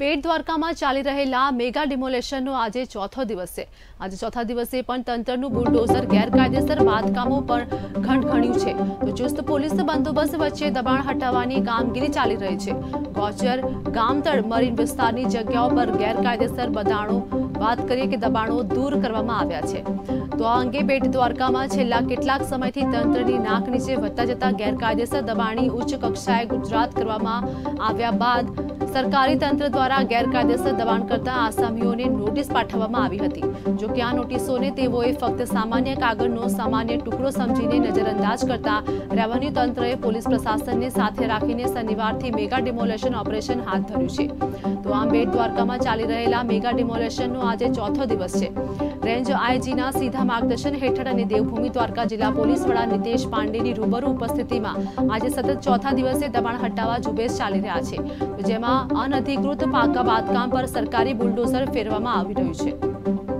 બેટ દ્વારકામાં ચાલી રહેલા મેગા ડિમોલેશનનો આજે ચોથો દિવસ. છે આજે ચોથા દિવસે પણ તંત્રનું બુલડોઝર ગેરકાયદેસર બાંધકામો પણ ઘણઘણ્યું છે. તો ચુસ્ત પોલીસ બંદોબસ્ત વચ્ચે દબાણ હટાવવાની કામગીરી ચાલી રહી છે. ગોચર, ગામતળ, મરીન વિસ્તારની જગ્યાઓ પર ગેરકાયદેસર બધાણો, વાત કરીએ કે દબાણો દૂર કરવામાં આવ્યા છે. તો આ અંગે બેટ દ્વારકામાં છેલ્લા કેટલાક સમયથી તંત્રની નાક નીચે વધતા જતા ગેરકાયદેસર દબાણી ઉચ્ચ કક્ષાએ ગુજરાત કરવામાં આવ્યા બાદ સરકારી તંત્ર દ્વારા ગેરકાયદેસર દબાણ કરતા આસામીઓને નોટિસ પાઠવવામાં આવી હતી. જો કે આ નોટિસોને તેઓએ ફક્ત સામાન્ય કાગળનો સામાન્ય ટુકડો સમજીને નજરઅંદાજ કરતા રેવન્યુ તંત્રએ પોલીસ પ્રશાસનને સાથે રાખીને શનિવારથી મેગા ડિમોલેશન ઓપરેશન હાથ ધર્યું છે. તો આમ બેટ દ્વારકામાં ચાલી રહેલા મેગા ડિમોલેશનનો આજે ચોથો દિવસ છે. રેન્જ આઈજીના સીધા માર્ગદર્શન હેઠળ અને દેવભૂમિ દ્વારકા જિલ્લા પોલીસ વડા નિતેશ પાંડેની રૂબરૂ ઉપસ્થિતિમાં આજે સતત ચોથા દિવસે દબાણ હટાવવા ઝુંબેશ ચાલી રહ્યા છે. જેમાં અનધિકૃત પાકા બાંધકામ પર સરકારી બુલડોઝર ફેરવામાં આવી રહ્યું છે.